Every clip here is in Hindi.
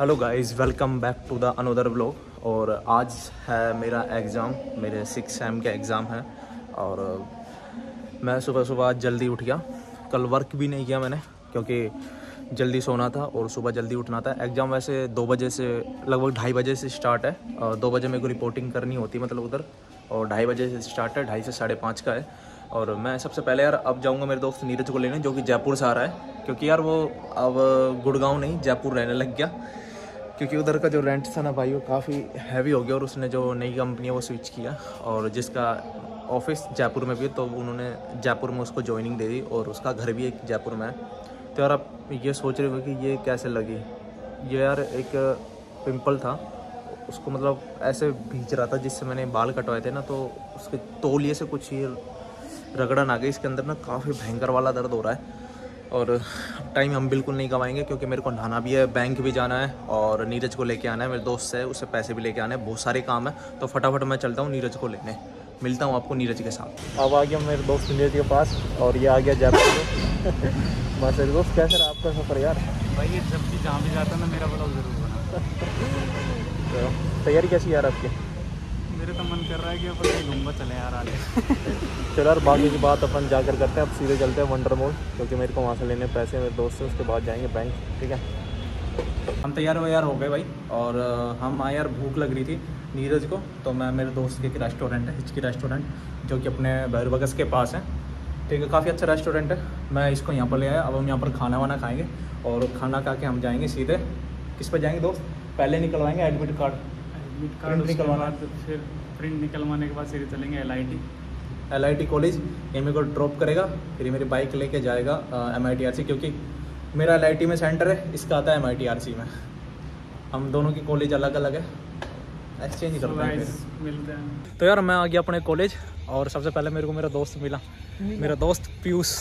Hello guys welcome back to the another blog और आज है मेरा एग्ज़ाम मेरे सिक्स सेम का एग्ज़ाम है और uh, मैं सुबह सुबह जल्दी उठ गया कल वर्क भी नहीं किया मैंने क्योंकि जल्दी सोना था और सुबह जल्दी उठना था एग्ज़ाम वैसे दो बजे से लगभग ढाई बजे से स्टार्ट है और दो बजे मेरे को रिपोर्टिंग करनी होती है मतलब उधर और ढाई बजे से स्टार्ट है ढाई से साढ़े पाँच का है और मैं सबसे पहले यार अब जाऊंगा मेरे दोस्त नीरज को लेने जो कि जयपुर से आ रहा है क्योंकि यार वो अब गुड़गांव नहीं जयपुर रहने लग गया क्योंकि उधर का जो रेंट था ना भाई वो काफ़ी हैवी हो गया और उसने जो नई कंपनी है वो स्विच किया और जिसका ऑफिस जयपुर में भी तो उन्होंने जयपुर में उसको ज्वाइनिंग दे दी और उसका घर भी एक जयपुर में है तो यार आप ये सोच रहे हो कि ये कैसे लगी ये यार एक पिंपल था उसको मतलब ऐसे भींच रहा था जिससे मैंने बाल कटवाए थे ना तो उसके तोलिए से कुछ ये रगड़न आ गई इसके अंदर ना काफ़ी भयंकर वाला दर्द हो रहा है और टाइम हम बिल्कुल नहीं गंवाएंगे क्योंकि मेरे को नहाना भी है बैंक भी जाना है और नीरज को लेके आना है मेरे दोस्त से उससे पैसे भी लेके आना है बहुत सारे काम है तो फटाफट मैं चलता हूँ नीरज को लेने मिलता हूँ आपको नीरज के साथ अब आ गया मेरे दोस्त नीरज के पास और ये आ गया जयपुर दोस्त कैसा रहा आपका सफ़र यार भाई ये जब भी जहाँ भी जाता ना मेरा बड़ा जरूर बना तो तैयारी कैसी यार आपकी मेरे तो मन कर रहा है कि अपन घूमवा चले यार आगे चलो यार बाकी की बात अपन जाकर करते हैं अब सीधे चलते हैं वंडर मॉल क्योंकि मेरे को वहाँ से लेने पैसे मेरे दोस्त से उसके बाद जाएंगे बैंक ठीक है हम तैयार वैयार हो गए भाई और हम आए हाँ यार भूख लग रही थी नीरज को तो मैं मेरे दोस्त के एक रेस्टोरेंट है हिचकी रेस्टोरेंट जो कि अपने भैर बगस के पास है ठीक है काफ़ी अच्छा रेस्टोरेंट है मैं इसको यहाँ पर ले आया अब हम यहाँ पर खाना वाना खाएंगे और खाना खा के हम जाएंगे सीधे किस पर जाएंगे दोस्त पहले निकलवाएंगे एडमिट कार्ड एडमिट कार्ड निकलवाना फिर प्रिंट निकलवाने के बाद सीधे चलेंगे एल आई कॉलेज ये मेरे को ड्रॉप करेगा फिर मेरी बाइक लेके जाएगा एम आई क्योंकि मेरा एल में सेंटर है इसका आता है एम आई में हम दोनों की कॉलेज अलग अलग है एक्सचेंज कर मिलते हैं तो यार मैं आ गया अपने कॉलेज और सबसे पहले मेरे को मेरा दोस्त मिला मेरा दोस्त पीयूष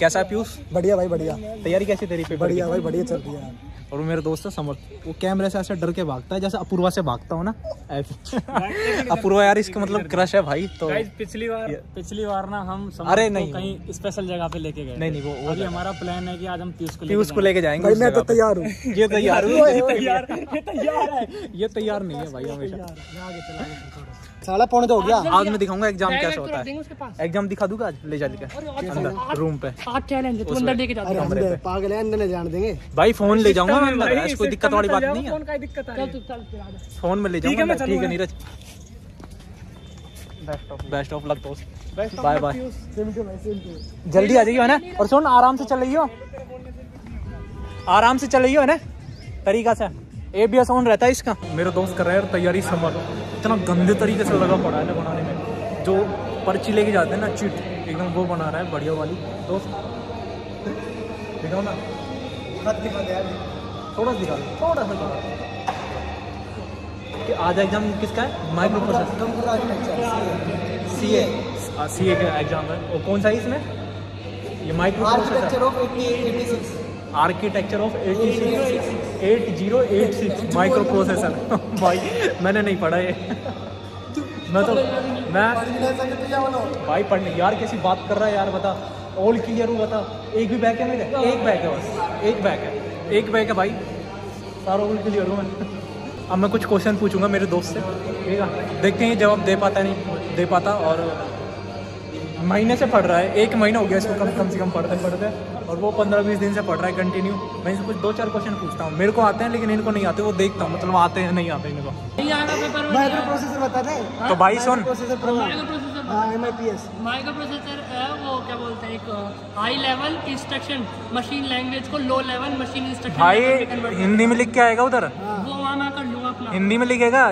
कैसा है पीयूष बढ़िया भाई बढ़िया तैयारी कैसी तेरी पे बढ़िया भाई बढ़िया चल रही है और वो मेरा दोस्त है समर्थ वो कैमरे से ऐसे डर के भागता है जैसे अपूर्वा से भागता हूँ ना अपूर्वा यार इसका मतलब क्रश है भाई तो पिछली बार पिछली बार ना हम अरे नहीं कहीं स्पेशल जगह पे लेके गए नहीं नहीं वो अभी तो- हमारा प्लान है कि आज हम पीयूष को पीयूष को लेके जाएंगे मैं तो तैयार हूँ ये तैयार हूँ ये तैयार है ये तैयार नहीं है भाई हमेशा साला पौने तो हो गया आज मैं दिखाऊंगा एग्जाम कैसे होता है एग्जाम दिखा दूंगा आज ले जा अंदर रूम पे आज चैलेंज है तू अंदर जा पागल है अंदर ले जाने देंगे भाई फोन ले जाऊंगा मैं अंदर कोई दिक्कत वाली बात नहीं है फोन का दिक्कत आ रही है चल चल फोन में ले जाऊंगा मैं ठीक है Neeraj best of best of luck दोस्त बाय बाय जल्दी आ जाइए है ना और सुन आराम से चल रही हो आराम से चल रही हो है ना तरीका से ए बी एस ऑन रहता है इसका मेरे दोस्त कर रहे हैं तैयारी समर इतना गंदे तरीके से लगा पड़ा है ना बनाने में जो पर्ची लेके जाते हैं ना चिट एकदम वो बना रहा है बढ़िया वाली दोस्त दिखाओ ना हाथ दिखा दिया थोड़ा दिखा थोड़ा सा दिखा कि आज एग्जाम किसका है माइक्रो प्रोसेसर सी ए सी ए का एग्जाम है और कौन सा है इसमें ये microprocessor architecture of eight zero eight six microprocessor भाई मैंने नहीं पढ़ा ये मैं तो मैं भाई पढ़ने यार कैसी बात कर रहा है यार बता ऑल क्लियर हूँ बता एक भी बैग है मेरे एक बैग है बस एक बैग है एक बैग है भाई सारा ऑल क्लियर हूँ मैं अब मैं कुछ क्वेश्चन पूछूंगा मेरे दोस्त से ठीक है देखते हैं जवाब दे पाता नहीं दे पाता और महीने से पढ़ रहा है एक महीना हो गया इसको कम कम से कम पढ़ते पढ़ते और वो पंद्रह बीस दिन से पढ़ रहा है कंटिन्यू मैं इनसे कुछ दो चार क्वेश्चन पूछता हूँ मेरे को आते हैं लेकिन इनको नहीं आते वो देखता हूँ मतलब आते हैं नहीं आते इनको हाँ? तो भाई सोन हाँ, uh, भाई हिंदी में लिख के आएगा उधर हाँ। हिंदी में लिखेगा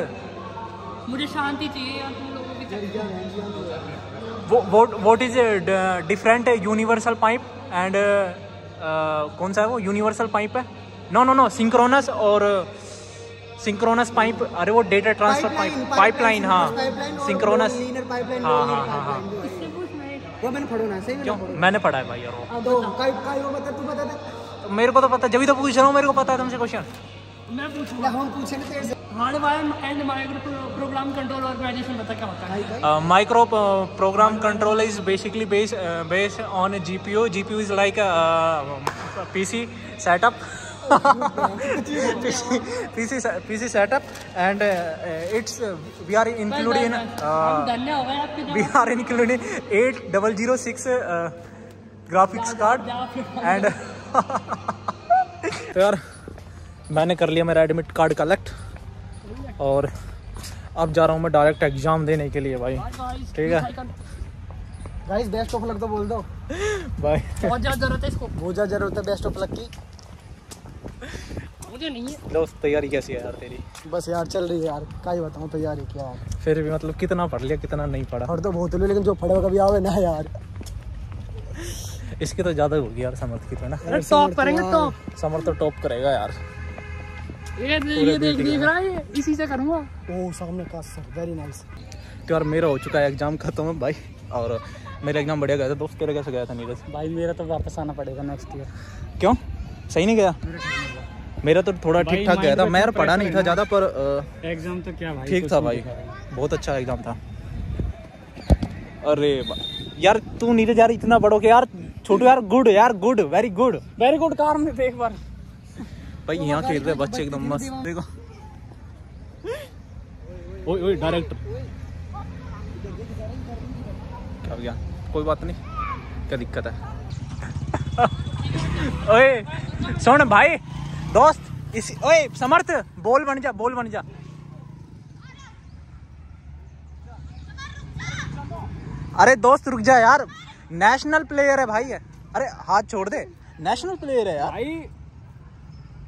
मुझे शांति चाहिए वो vote vote is different universal pipe and uh, uh, कौन सा है वो यूनिवर्सल पाइप है नो नो नो सिंक्रोनस और सिंक्रोनस uh, पाइप अरे वो डेटा ट्रांसफर पाइप पाइपलाइन हाँ सिंक्रोनस हाँ हाँ हाँ हाँ वो मैंने पढ़ो ना सही क्यों मैंने पढ़ा है भाई यार वो तो, मेरे को तो पता जब भी तो पूछ रहा हूँ मेरे को पता है तुमसे question microprogram control is basically base base on G P O G P O is like P C setup P C setup and it's V R including V R including eight double zero six graphics card and मैंने कर लिया मेरा एडमिट कार्ड कलेक्ट और अब जा रहा हूँ मैं डायरेक्ट एग्ज़ाम देने के लिए भाई ठीक है गाइस बेस्ट ऑफ लक तो बोल दो भाई बहुत ज़्यादा ज़रूरत है इसको बहुत ज़्यादा ज़रूरत है बेस्ट ऑफ लक की मुझे नहीं है दोस्त तैयारी कैसी है यार तेरी बस यार चल रही है यार ही तैयारी क्या फिर भी मतलब कितना पढ़ लिया कितना नहीं पढ़ा तो बहुत लिया लेकिन जो पढ़े कभी आवे ना यार इसकी तो ज़्यादा होगी यार समर्थ की तो ना टॉप करेंगे टॉप समर्थ तो टॉप करेगा यार ये देख रहा है इसी से करूँगा ओह सामने का सर वेरी नाइस यार मेरा हो चुका है एग्जाम खत्म है भाई और मेरा एग्जाम बढ़िया गया था दोस्त तेरे कैसे गया था नीरज भाई मेरा तो वापस आना पड़ेगा नेक्स्ट ईयर क्यों सही नहीं गया मेरा तो थोड़ा ठीक ठाक गया था मैं यार पढ़ा नहीं था ज़्यादा पर एग्जाम तो क्या भाई ठीक था भाई बहुत अच्छा एग्जाम था अरे यार तू नीरज यार इतना बड़ो के यार छोटू यार गुड यार good very good very good car में एक बार भाई तो यहाँ खेल रहे बच्चे एकदम मस्त देखो ओए ओए डायरेक्टर क्या हो गया कोई बात नहीं क्या दिक्कत है ओए सुन भाई दोस्त इसी ओए समर्थ बोल बन जा बोल बन जा अरे दोस्त रुक जा यार नेशनल प्लेयर है भाई है अरे हाथ छोड़ दे नेशनल प्लेयर है यार भाई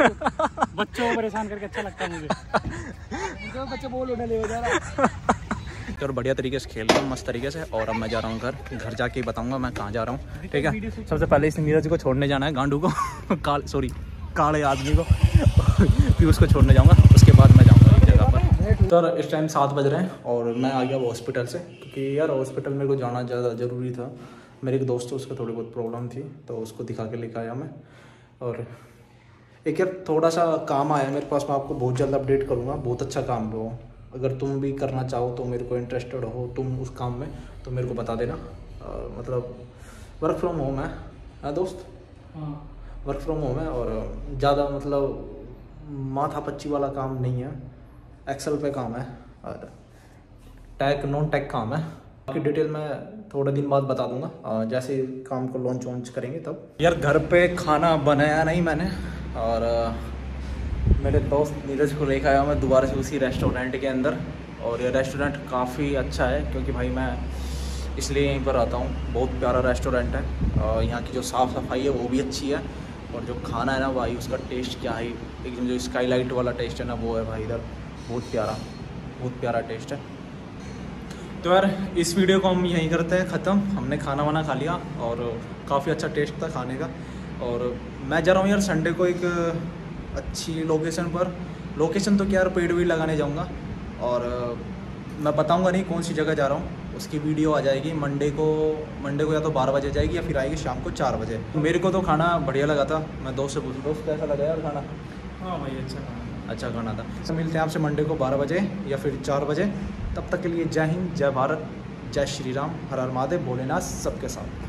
बच्चों को परेशान करके अच्छा लगता है मुझे तो बच्चे बोल उठे ले जा रहा और तो बढ़िया तरीके से खेल रहा हूँ मस्त तरीके से और अब मैं जा रहा हूँ घर घर जाके बताऊँगा मैं कहाँ जा रहा हूँ तो ठीक है सबसे पहले इस नीरज को छोड़ने जाना है गांडू को काल सॉरी काले आदमी को फिर उसको छोड़ने जाऊँगा उसके बाद मैं जाऊँगा एक जगह पर सर तो इस टाइम सात बज रहे हैं और मैं आ गया हॉस्पिटल से क्योंकि यार हॉस्पिटल मेरे को जाना ज़्यादा ज़रूरी था मेरे एक दोस्त उसका थोड़ी बहुत प्रॉब्लम थी तो उसको दिखा के लेकर आया मैं और एक यार थोड़ा सा काम आया मेरे पास मैं आपको बहुत जल्द अपडेट करूँगा बहुत अच्छा काम हो अगर तुम भी करना चाहो तो मेरे को इंटरेस्टेड हो तुम उस काम में तो मेरे को बता देना आ, मतलब वर्क फ्रॉम होम है हाँ दोस्त हाँ वर्क फ्रॉम होम है और ज़्यादा मतलब माथा पच्ची वाला काम नहीं है एक्सेल पे काम है और टैक नॉन टैक काम है बाकी डिटेल मैं थोड़े दिन बाद बता दूंगा जैसे काम को लॉन्च वॉन्च करेंगे तब यार घर पे खाना बनाया नहीं मैंने और मेरे दोस्त नीरज को लेकर आया मैं दोबारा से उसी रेस्टोरेंट के अंदर और ये रेस्टोरेंट काफ़ी अच्छा है क्योंकि भाई मैं इसलिए यहीं पर आता हूँ बहुत प्यारा रेस्टोरेंट है और यहाँ की जो साफ़ सफाई है वो भी अच्छी है और जो खाना है ना भाई उसका टेस्ट क्या है एकदम जो स्काईलाइट वाला टेस्ट है ना वो है भाई इधर बहुत प्यारा बहुत प्यारा टेस्ट है तो यार इस वीडियो को हम यहीं करते हैं ख़त्म हमने खाना वाना खा लिया और काफ़ी अच्छा टेस्ट था खाने का और मैं जा रहा हूँ यार संडे को एक अच्छी लोकेशन पर लोकेशन तो क्या यार पेड़ वेड़ लगाने जाऊँगा और मैं बताऊँगा नहीं कौन सी जगह जा रहा हूँ उसकी वीडियो आ जाएगी मंडे को मंडे को या तो बारह बजे जाएगी या फिर आएगी शाम को चार बजे मेरे को तो खाना बढ़िया लगा था मैं दोस्त से पूछूँ दोस्त कैसा लगा यार खाना हाँ भाई अच्छा खाना अच्छा खाना था मिलते हैं आपसे मंडे को बारह बजे या फिर चार बजे तब तक के लिए जय हिंद जय भारत जय श्री राम हर हर महादेव भोलेनाथ सबके साथ